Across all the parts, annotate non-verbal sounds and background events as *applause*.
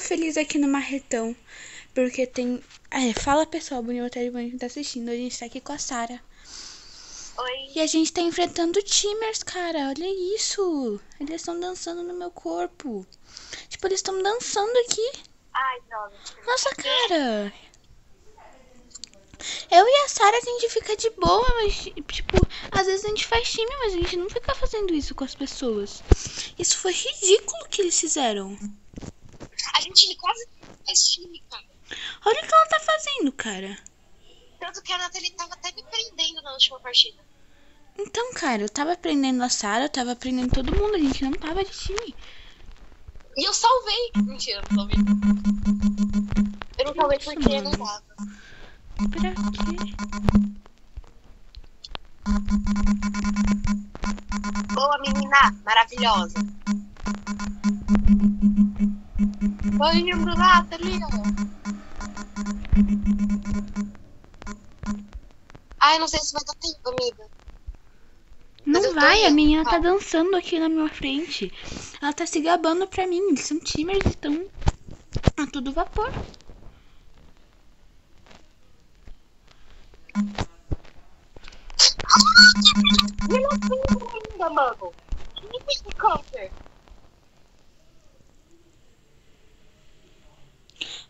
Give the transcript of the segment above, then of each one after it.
feliz aqui no Marretão. Porque tem. É, fala pessoal, bonito que tá assistindo. A gente tá aqui com a Sara. Oi. E a gente tá enfrentando timers, cara. Olha isso. Eles estão dançando no meu corpo. Tipo, eles estão dançando aqui. Ai, droga. Nossa, cara. Eu e a Sara a gente fica de boa, mas, tipo, às vezes a gente faz time, mas a gente não fica fazendo isso com as pessoas. Isso foi ridículo que eles fizeram. A gente quase faz time, cara. Olha o que ela tá fazendo, cara. Tanto que a Nathalie tava até me prendendo na última partida. Então, cara, eu tava aprendendo a Sara, eu tava aprendendo todo mundo, a gente não tava de time. E eu salvei. Mentira, não salvei. Eu não salvei porque não dava. Pra quê? Boa, menina. Maravilhosa. Oi, lindo, Nathalie. Ai, não sei se vai dar tempo, amiga. Mas Não vai, a menina tá tá. dançando aqui na minha frente. Ela tá se gabando pra mim. Eles são timers, então. A todo vapor. Eu não tenho ainda, mano. Que me fez de counter?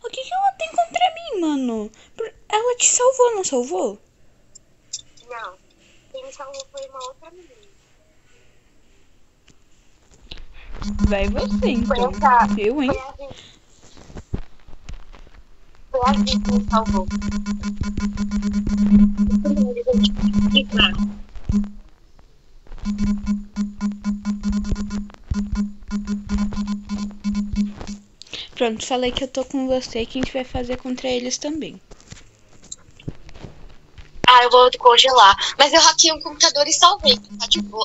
O que, que ela tem contra mim, mano? Ela te salvou, não salvou? Não. Quem me salvou foi uma outra menina. Vai você, Foi então. essa. Eu, hein? Foi a gente. Foi a gente que me salvou. Pronto, falei que eu tô com você que a gente vai fazer contra eles também. Ah, eu vou congelar. Mas eu hackeei um computador e salvei. Tá de boa.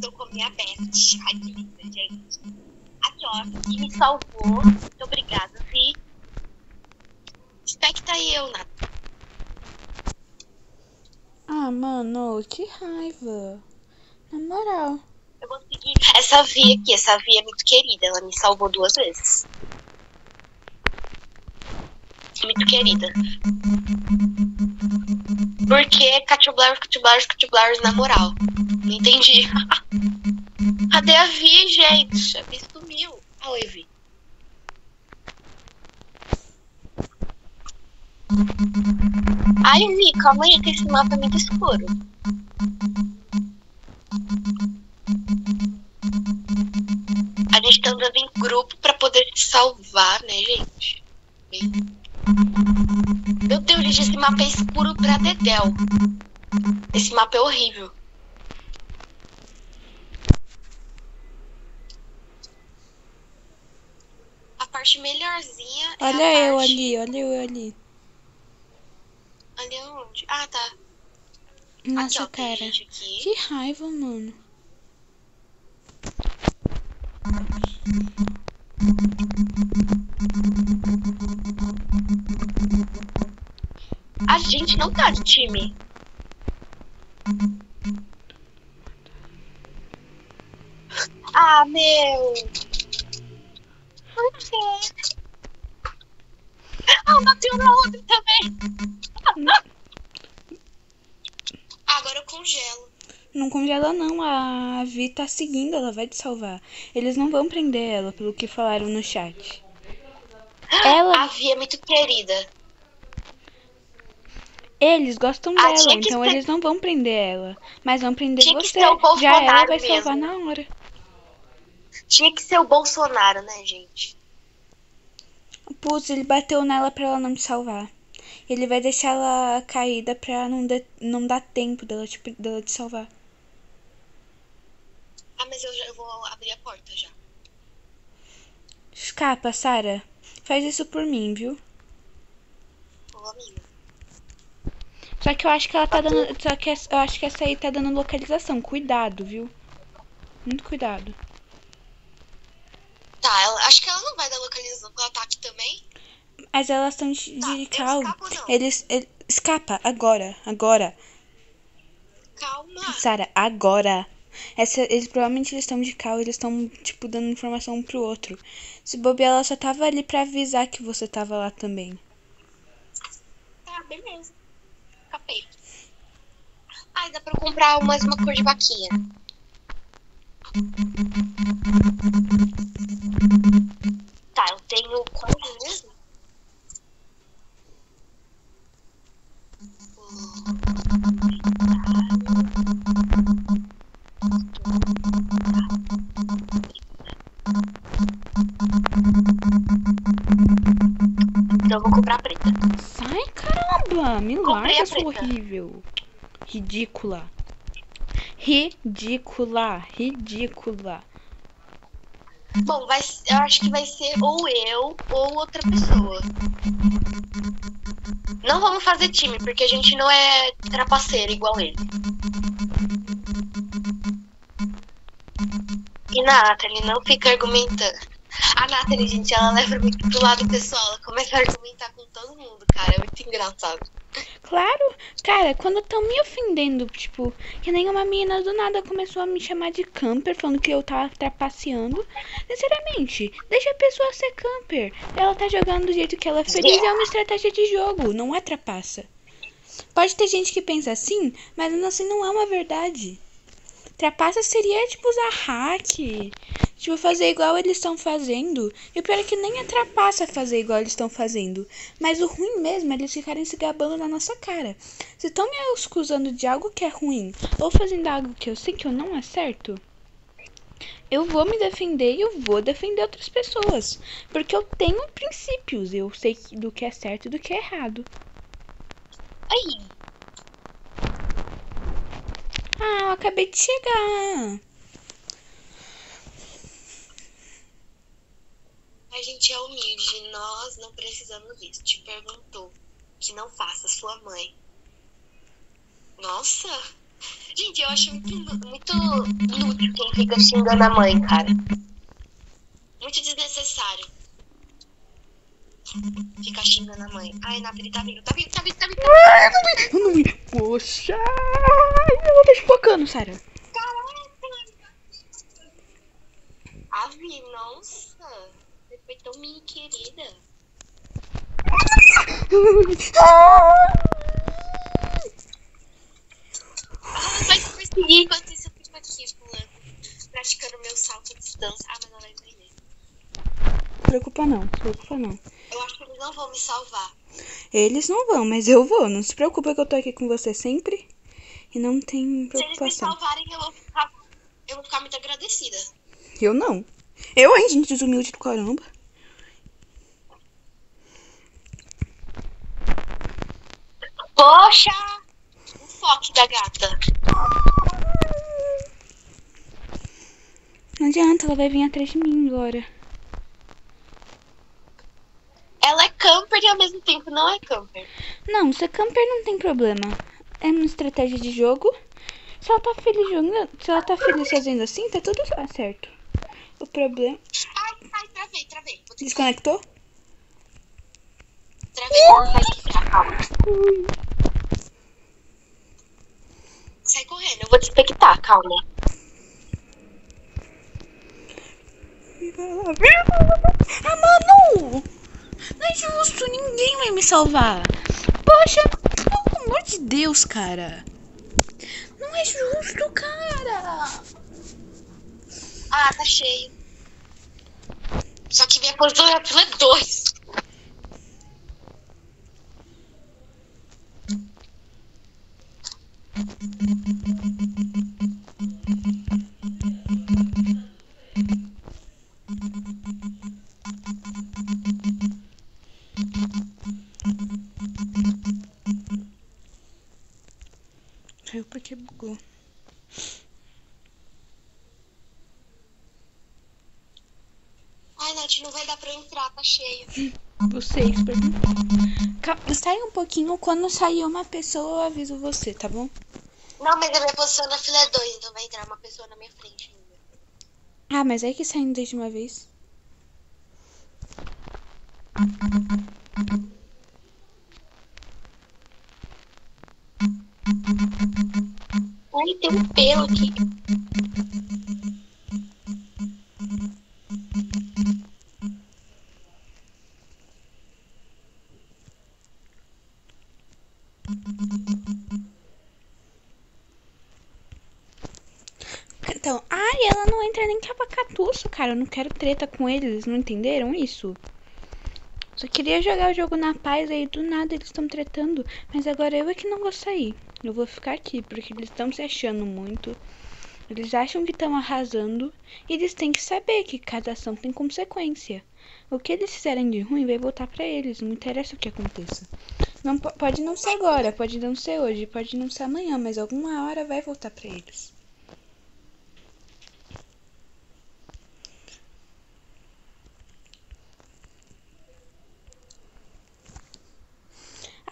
Tô com a minha Beth. Ai, que linda, gente. Aqui, ó. E me salvou. Muito obrigada, Vi. Especta aí eu, Nath. Ah, mano, que raiva. Moral. Eu vou seguir essa Vi aqui. Essa Vi é muito querida. Ela me salvou duas vezes. Muito querida. Porque Catublares, Catublares, Catublares na moral. Não entendi. *laughs* Cadê a Vi, gente? A Vi sumiu. Ah, oi, Vi. Ai, Vi, calma aí que esse mapa é muito escuro. Gente tá andando em grupo pra poder se salvar, né, gente? Meu Deus, gente, esse mapa é escuro pra Dedel. Esse mapa é horrível. A parte melhorzinha é Olha a eu parte... ali, olha eu ali. Ali onde? Ah, tá. Nossa, aqui, ó, cara. Que raiva, mano. A gente não tá de time. *laughs* Ah, meu. Por quê? Ah, bateu na outra também. *laughs* Agora eu congelo. Não congela não, a Vi tá seguindo, ela vai te salvar. Eles não vão prender ela, pelo que falaram no chat. Ela, A Vi é muito querida. eles gostam Ah, dela, então ser- eles não vão prender ela. Mas vão prender Tinha que você. ser o Já ela vai salvar mesmo. na hora. Tinha que ser o Bolsonaro, né, gente? Putz, ele bateu nela pra ela não te salvar. Ele vai deixar ela caída pra não, de- não dar tempo dela te, dela te salvar. Ah, mas eu, já, eu vou abrir a porta já. Escapa, Sara. Faz isso por mim, viu? Ô, amiga. Só que eu acho que ela tá dando. Só que eu acho que essa aí tá dando localização. Cuidado, viu? Muito cuidado. Tá, ela, acho que ela não vai dar localização porque ela tá aqui também. Mas elas estão de, Tá, de calma. Eles, ele- Escapa, agora, agora. Calma. Sara, agora. Essa, eles provavelmente eles estão de carro, eles estão, tipo, dando informação um pro outro. Se bobear, ela só tava ali pra avisar que você tava lá também. Tá, beleza. Capei. Ai, dá pra comprar mais uma cor de vaquinha. Tá, eu tenho mesmo? A sua preta. horrível. Ridícula. Ridícula. Ridícula. Bom, vai, eu acho que vai ser ou eu ou outra pessoa. Não vamos fazer time, porque a gente não é trapaceiro igual ele. E Nathalie, não fica argumentando. A Nathalie, gente, ela leva muito pro lado pessoal. Ela começa a argumentar com todo mundo, cara. É muito engraçado. Claro, cara, quando estão me ofendendo, tipo, que nenhuma menina do nada começou a me chamar de camper, falando que eu tava trapaceando. Sinceramente, deixa a pessoa ser camper. Ela tá jogando do jeito que ela é feliz, é uma estratégia de jogo, não é trapaça. Pode ter gente que pensa assim, mas assim não é uma verdade. Trapaça seria, tipo, usar hack. Tipo, fazer igual eles estão fazendo. E o pior é que nem é trapaça fazer igual eles estão fazendo. Mas o ruim mesmo é eles ficarem se gabando na nossa cara. Se estão me acusando de algo que é ruim, ou fazendo algo que eu sei que eu não acerto, eu vou me defender e eu vou defender outras pessoas. Porque eu tenho princípios. Eu sei do que é certo e do que é errado. Aí, Ah, eu acabei de chegar. A gente é humilde. Nós não precisamos disso. Te perguntou que não faça sua mãe. Nossa! Gente, eu acho muito, muito inútil quem fica xingando a mãe, cara. Muito desnecessário. Ficar xingando a mãe. Ai, Nathalie, tá vindo, tá vindo, tá vindo, tá vindo. Eu não vi. Poxa! Eu vou deixar focando, Sarah. Avi, nossa. Foi tão minha querida. Ah, vai se perseguir enquanto isso eu fico aqui, pulando. Praticando meu salto de dança. Ah, mas ela vai entender. Se preocupa não, se preocupa não. Eu acho que eles não vão me salvar. Eles não vão, mas eu vou. Não se preocupa que eu tô aqui com você sempre. E não tem Se eles me preocupação. salvarem, eu vou ficar, eu vou ficar muito agradecida. Eu não. Eu, hein, gente, desumilde do caramba. Poxa! O foco da gata. Não adianta, ela vai vir atrás de mim agora. Ela é camper e ao mesmo tempo não é camper. Não, ser camper não tem problema. É uma estratégia de jogo. Se ela tá feliz jogando, se ela tá feliz fazendo assim, tá tudo certo. O problema. Ai, ai, travei, travei. Desconectou? Travei, ela vai despejar, calma. Sai correndo, eu vou despectar, calma. Ah, mano! Não é justo, ninguém vai me salvar. Poxa, pelo amor de Deus, cara. Não é justo, cara. Ah, tá cheio. Só que minha posição é 2. Entrar, tá cheio. Vocês perguntam. Sai um pouquinho, quando sair uma pessoa, eu aviso você, tá bom? Não, mas a minha posição na fila é 2, então vai entrar uma pessoa na minha frente ainda. Ah, mas é que saindo desde uma vez. Ai, tem um pelo aqui. Cara. Eu não quero treta com eles, não entenderam isso? Só queria jogar o jogo na paz aí do nada eles estão tretando. Mas agora eu é que não vou sair. Eu vou ficar aqui, porque eles estão se achando muito. Eles acham que estão arrasando. E eles têm que saber que cada ação tem consequência. O que eles fizerem de ruim vai voltar para eles. Não interessa o que aconteça. Não, pode não ser agora, pode não ser hoje, pode não ser amanhã, mas alguma hora vai voltar para eles.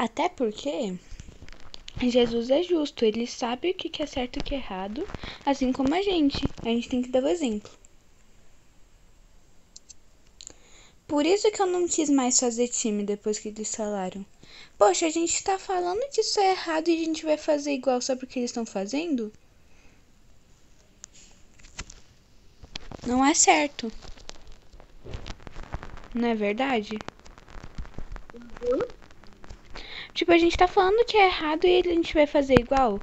Até porque Jesus é justo, ele sabe o que é certo e o que é errado, assim como a gente. A gente tem que dar o exemplo. Por isso que eu não quis mais fazer time depois que eles falaram. Poxa, a gente tá falando que isso é errado e a gente vai fazer igual só porque eles estão fazendo? Não é certo. Não é verdade? Uhum. Tipo, a gente tá falando que é errado e a gente vai fazer igual.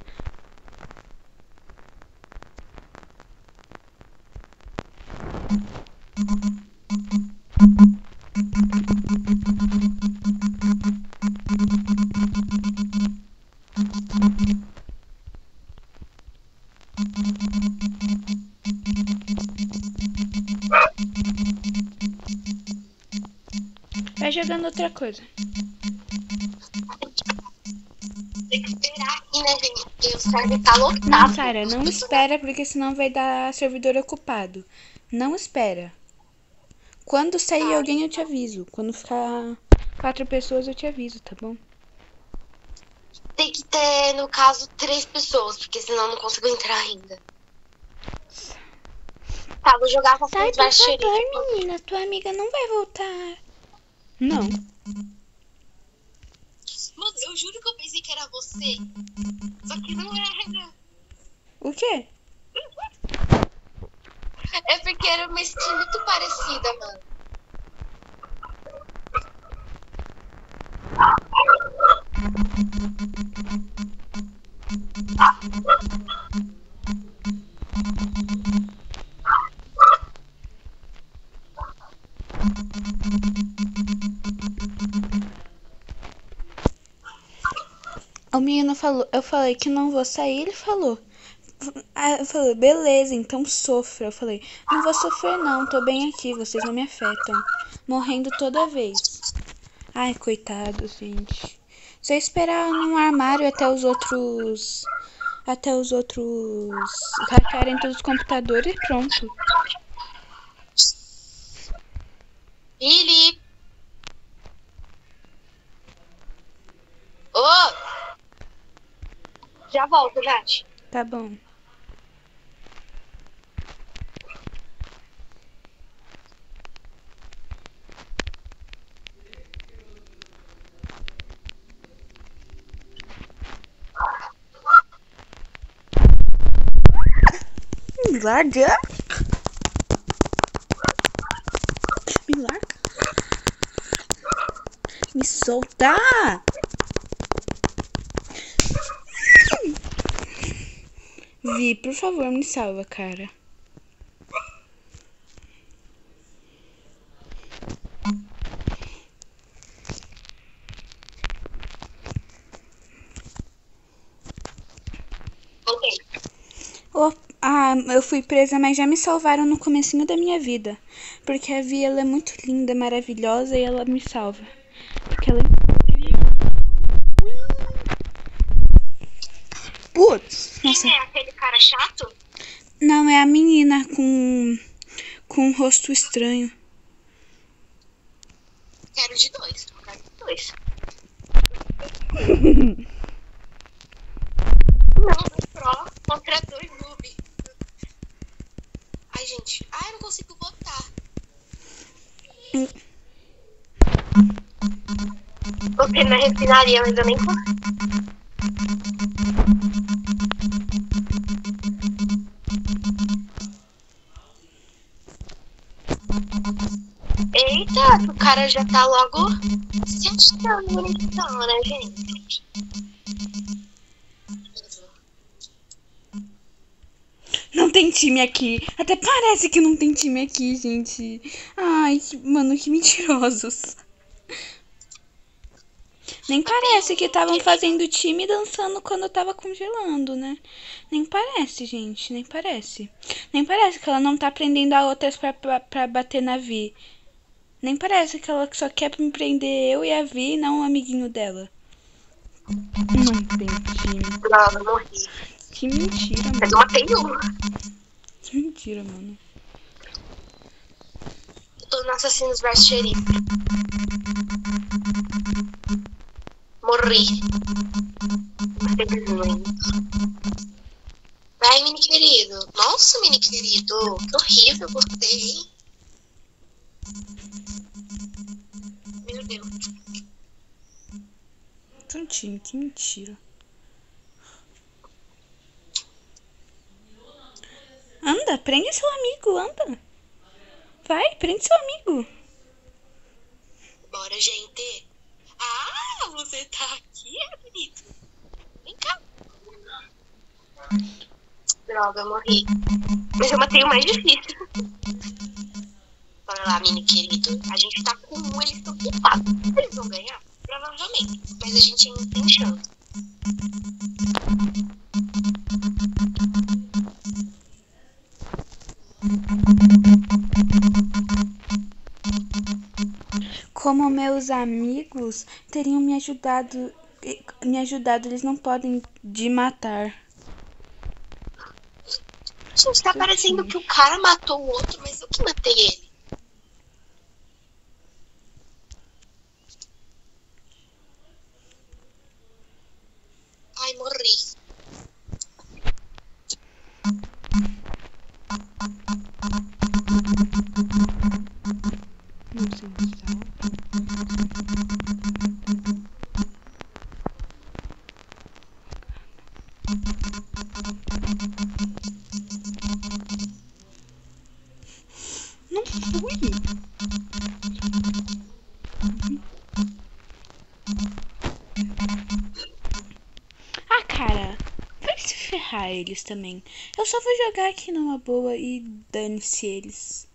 Vai jogando outra coisa. Server tá lotado. Não, Sara, não espera, porque senão vai dar servidor ocupado. Não espera. Quando sair alguém, eu te aviso. Quando ficar quatro pessoas, eu te aviso, tá bom? Tem que ter, no caso, três pessoas, porque senão eu não consigo entrar ainda. Tá, vou jogar com Sai, por favor, menina. Tua amiga não vai voltar. Não. Mano, eu juro que eu pensei que era você. Só que não era. O quê? É porque era uma skin muito parecida, mano. O menino falou, eu falei que não vou sair, ele falou. Eu falei, beleza, então sofra. Eu falei, não vou sofrer não, tô bem aqui, vocês não me afetam. Morrendo toda vez. Ai, coitado, gente. Só esperar num armário até os outros. Até os outros hackearem todos os computadores e pronto. Billy! Ô! Oh! Já volto, Nath. Tá bom. Me larga. Me larga. Me solta. Vi, por favor, me salva, cara. Ok. Oh, ah, eu fui presa, mas já me salvaram no comecinho da minha vida. Porque a Vi, ela é muito linda, maravilhosa e ela me salva. Porque ela... Putz, nossa. Quem é aquele cara chato? Não, é a menina com com um rosto estranho. Quero de dois, quero de dois. *laughs* não, pro contra dois noob. Ai, gente. Ai, eu não consigo botar. Botei na refinaria, mas eu nem consigo. Eita, o cara já tá logo se achando então, né, gente? Não tem time aqui. Até parece que não tem time aqui, gente. Ai, que, mano, que mentirosos. Nem parece que estavam fazendo time dançando quando tava congelando, né? Nem parece, gente, nem parece. Nem parece que ela não tá prendendo a outras pra, pra, pra bater na Vi. Nem parece que ela só quer me prender eu e a Vi não o amiguinho dela. Não tem time. Droga, morri. Que mentira, Mas mano. eu matei um. Que mentira, mano. Tô no Assassinos vs Xerife. Morri. Infelizmente. Vai, mini querido. Nossa, mini querido. Que horrível você, hein? Tem time, que mentira. Anda, prende seu amigo, anda. Vai, prende seu amigo. Bora, gente. Ah, você tá aqui, é bonito. Vem cá. Droga, morri. Mas eu matei o mais difícil. Bora lá, mini querido. A gente tá com um, eles estão culpados. Eles vão ganhar? Provavelmente. Mas a gente ainda tem chance. Como meus amigos teriam me ajudado, me ajudado, eles não podem de matar. Gente, tá parecendo que o cara matou o outro, mas eu que matei ele. Eles também. Eu só vou jogar aqui numa boa e dane-se eles.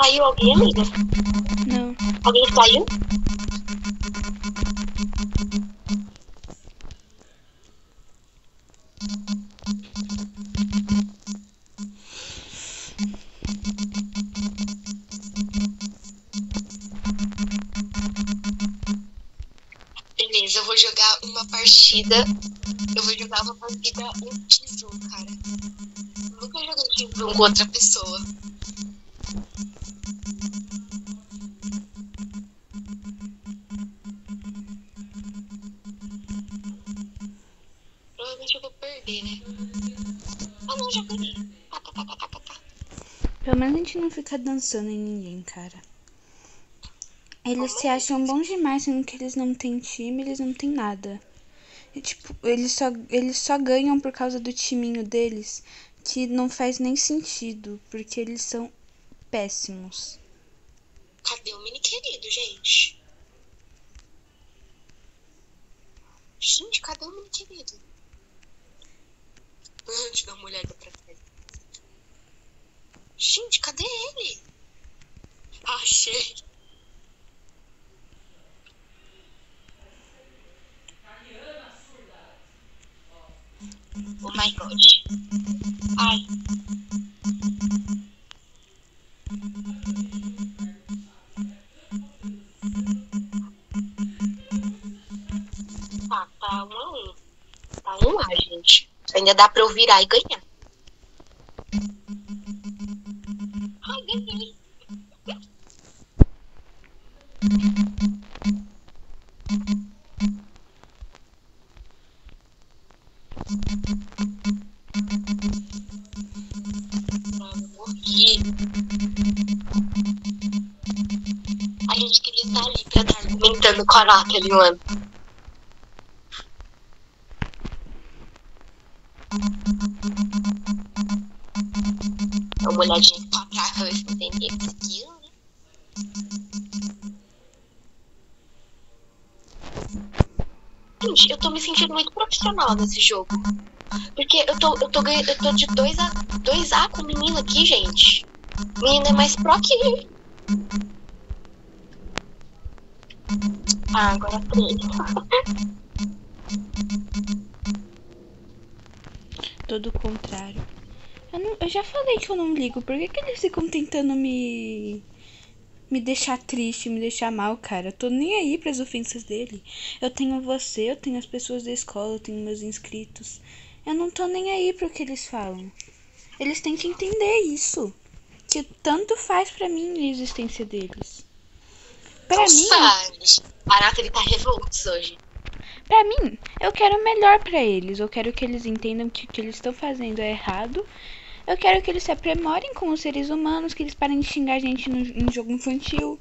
Saiu alguém, amiga? Não. Alguém saiu? Partida um X1, cara. Eu nunca joguei X1 com outra pessoa. Provavelmente eu vou perder, né? Ah não, já ganhei. Tá, tá, tá, tá, tá, tá, tá. Pelo menos a gente não fica dançando em ninguém, cara. Eles se acham bons demais, sendo que eles não têm time, eles não têm nada. E, tipo, eles só, eles só ganham por causa do timinho deles, que não faz nem sentido, porque eles são péssimos. Cadê o mini querido, gente? Gente, cadê o mini querido? Deixa eu dar olhada pra trás. Gente, cadê ele? Achei. Oh my god. Ai. Tá, tá um a um. Tá um a, gente. Ainda dá pra eu virar e ganhar. caráter aquele ano. Dá uma olhadinha pra trás pra ver se tem ninguém? Né? Gente, eu tô me sentindo muito profissional nesse jogo. Porque eu tô, eu tô, eu tô de 2A, 2A com o menino aqui, gente. O menino é mais pro que ah, agora três. Todo o contrário. Eu, não, eu já falei que eu não ligo. Por que, que eles ficam tentando me. Me deixar triste, me deixar mal, cara? Eu tô nem aí pras ofensas dele. Eu tenho você, eu tenho as pessoas da escola, eu tenho meus inscritos. Eu não tô nem aí pro que eles falam. Eles têm que entender isso. Que tanto faz pra mim a existência deles. Pra Nossa, mim. Caraca, ele tá hoje. Pra mim, eu quero o melhor pra eles. Eu quero que eles entendam que o que eles estão fazendo é errado. Eu quero que eles se aprimorem como seres humanos, que eles parem de xingar a gente no, em jogo infantil.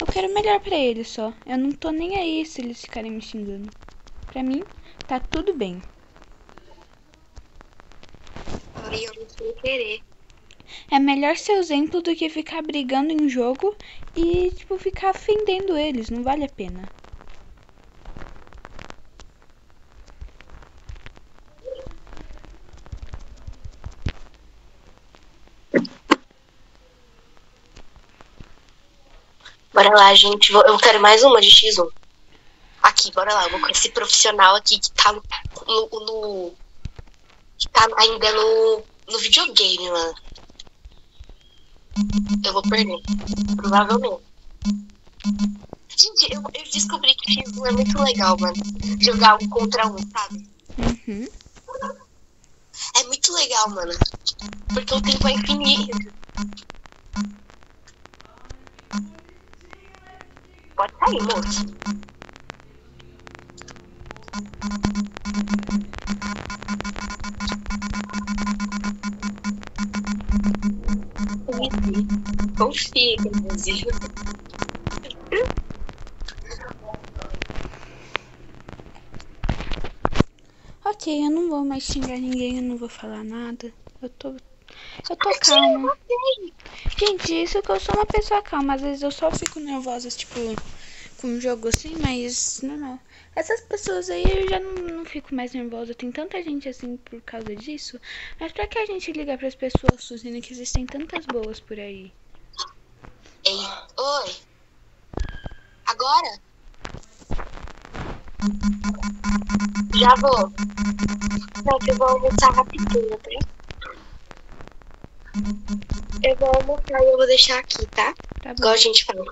Eu quero o melhor pra eles só. Eu não tô nem aí se eles ficarem me xingando. Pra mim, tá tudo bem. Ai, eu não sei querer. É melhor ser exemplo do que ficar brigando em jogo e, tipo, ficar ofendendo eles. Não vale a pena. Bora lá, gente. Eu quero mais uma de X1. Aqui, bora lá. Eu vou com esse profissional aqui que tá no. no- no- que tá ainda no, no videogame, mano. Eu vou perder. Provavelmente. Gente, eu, eu descobri que X1 é muito legal, mano. Jogar um contra um, sabe? Uhum. É muito legal, mano. Porque o tempo é infinito. Pode sair, moço. Confia, inclusive. Ok, eu não vou mais xingar ninguém, eu não vou falar nada. Eu tô. Eu tô calma. Gente, isso que eu sou uma pessoa calma. Às vezes eu só fico nervosa, tipo, com um jogo assim, mas normal. Essas pessoas aí eu já não, não fico mais nervosa. Tem tanta gente assim por causa disso. Mas pra que a gente ligar pras pessoas, Suzina, que existem tantas boas por aí? Ei, oi. Agora? Já vou. Não, que eu vou almoçar rapidinho, tá? Eu vou almoçar e eu vou deixar aqui, tá? Tá. Igual a gente fala.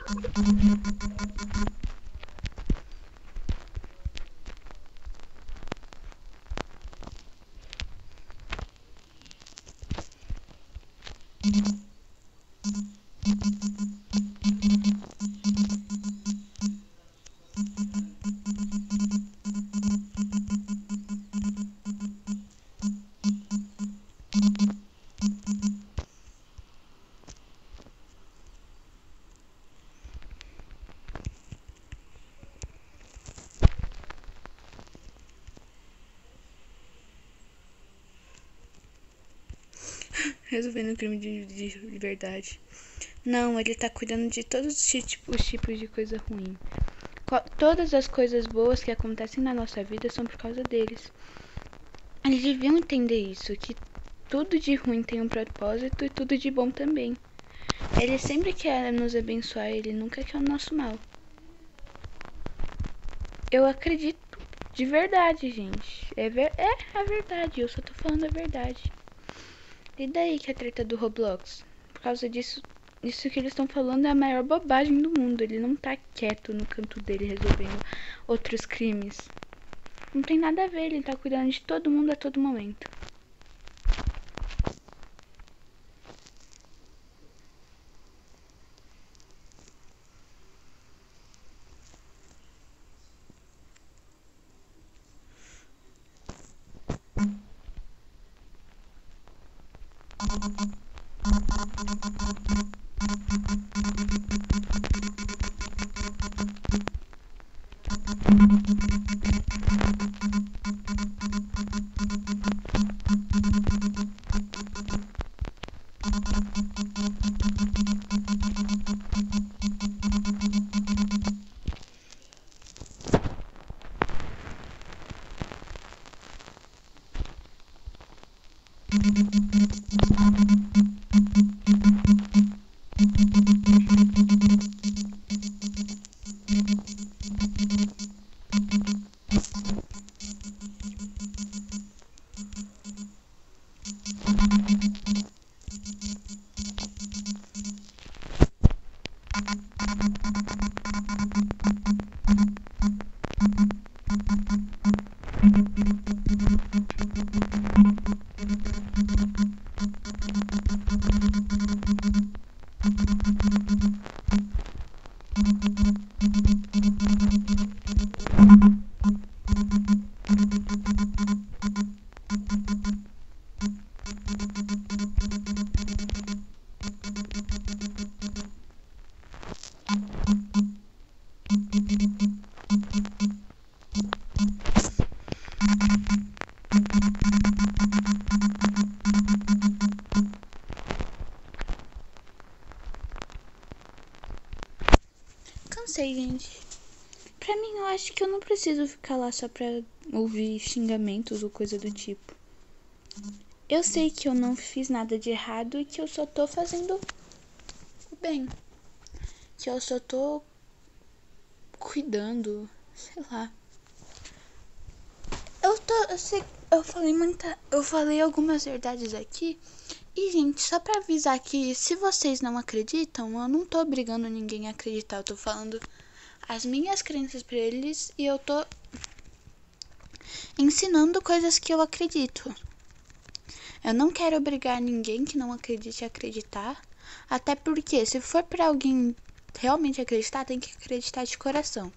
Resolvendo o crime de, de. Não, ele tá cuidando de todos os tipos de coisa ruim. Co- Todas as coisas boas que acontecem na nossa vida são por causa deles. Eles deviam entender isso, que tudo de ruim tem um propósito e tudo de bom também. Ele sempre quer nos abençoar, ele nunca quer o nosso mal. Eu acredito de verdade, gente. É, ver- é a verdade, eu só tô falando a verdade. E daí que a treta do Roblox? Por causa disso, isso que eles estão falando é a maior bobagem do mundo. Ele não tá quieto no canto dele resolvendo outros crimes. Não tem nada a ver, ele tá cuidando de todo mundo a todo momento. Ficar lá só pra ouvir xingamentos ou coisa do tipo. Eu sei que eu não fiz nada de errado e que eu só tô fazendo o bem. Que eu só tô cuidando, sei lá. Eu tô, eu sei, eu falei muita, eu falei algumas verdades aqui. E gente, só pra avisar que se vocês não acreditam, eu não tô obrigando ninguém a acreditar, eu tô falando as minhas crenças pra eles e eu tô ensinando coisas que eu acredito. Eu não quero obrigar ninguém que não acredite a acreditar, até porque se for para alguém realmente acreditar, tem que acreditar de coração.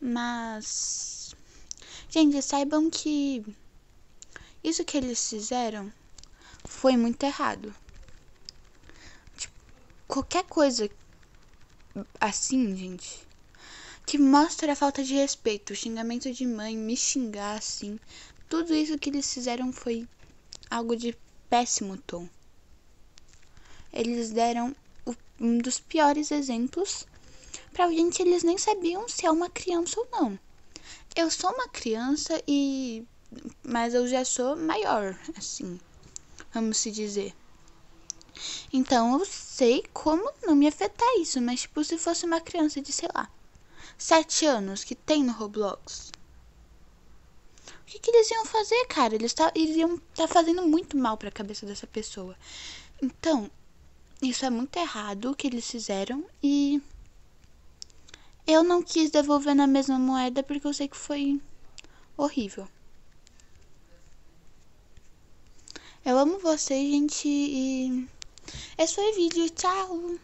Mas gente, saibam que isso que eles fizeram foi muito errado. Tipo, qualquer coisa assim, gente, que mostra a falta de respeito, o xingamento de mãe, me xingar assim, tudo isso que eles fizeram foi algo de péssimo tom. Eles deram um dos piores exemplos pra gente, eles nem sabiam se é uma criança ou não. Eu sou uma criança e mas eu já sou maior, assim, vamos se dizer. Então eu sei como não me afetar isso, mas tipo, se fosse uma criança de, sei lá, sete anos que tem no Roblox. O que, que eles iam fazer, cara? Eles, tá, eles iam estar tá fazendo muito mal para a cabeça dessa pessoa. Então, isso é muito errado o que eles fizeram e eu não quis devolver na mesma moeda porque eu sei que foi horrível. Eu amo vocês, gente, e esse foi o vídeo. Tchau!